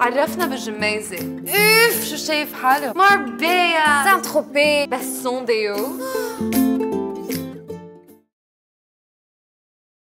تعرفنا بالجميزة اوف إيه، شو شايف حاله مربية. سان تروبي بس سون ديو